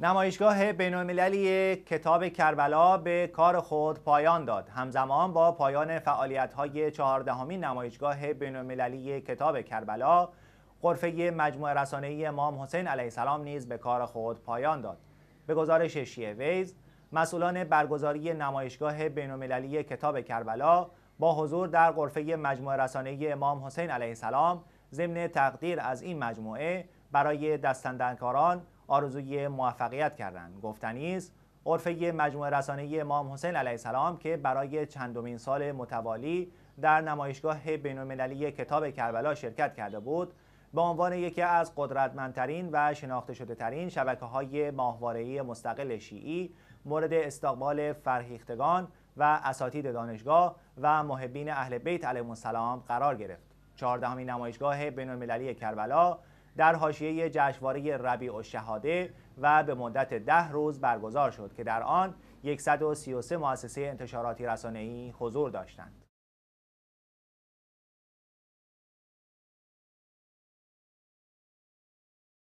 نمایشگاه بین‌المللی کتاب کربلا به کار خود پایان داد. همزمان با پایان فعالیت‌های چهاردهمین نمایشگاه بین‌المللی کتاب کربلا، غرفه مجموعه رسانه‌ای امام حسین علیه السلام نیز به کار خود پایان داد. به گزارش شیعه ویز، مسئولان برگزاری نمایشگاه بین‌المللی کتاب کربلا با حضور در غرفه مجموعه رسانه‌ای امام حسین علیه السلام ضمن تقدیر از این مجموعه برای دستندنکاران آرزوی موفقیت کردند گفتنی است عرفه مجموعه رسانه‌ای امام حسین علیه السلام که برای چندمین سال متوالی در نمایشگاه بین‌المللی کتاب کربلا شرکت کرده بود به عنوان یکی از قدرتمندترین و شناخته شده ترین شبکه های ماهواره‌ای مستقل شیعی مورد استقبال فرهیختگان و اساتید دانشگاه و محبین اهل بیت علیهم السلام قرار گرفت. چهاردهمین نمایشگاه بین‌المللی کربلا در حاشیه جشنواره ربیع الشهاده و به مدت ده روز برگزار شد که در آن 133 مؤسسه انتشاراتی رسانه‌ای حضور داشتند.